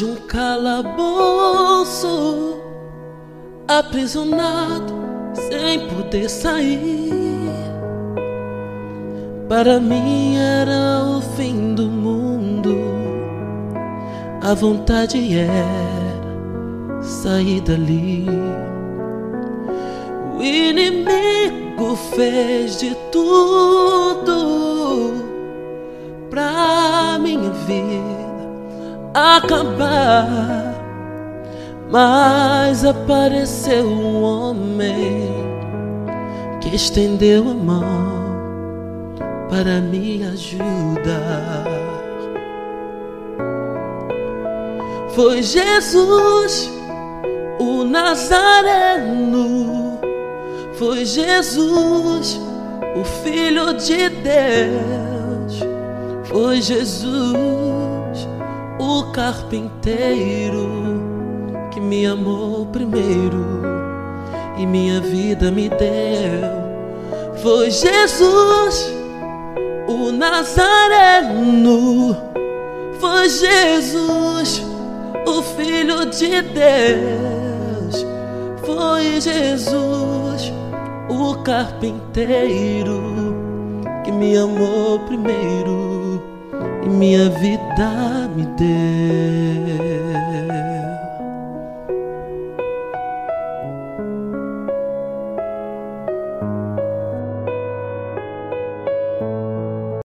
de um calabouço, aprisionado sem poder sair. Para mim era o fim do mundo, a vontade era sair dali. O inimigo fez de tudo acabar. Mas apareceu um homem que estendeu a mão para me ajudar. Foi Jesus, o Nazareno. Foi Jesus, o Filho de Deus. Foi Jesus, o carpinteiro, que me amou primeiro e minha vida me deu. Foi Jesus, o Nazareno. Foi Jesus, o Filho de Deus. Foi Jesus, o carpinteiro, que me amou primeiro minha vida me deu.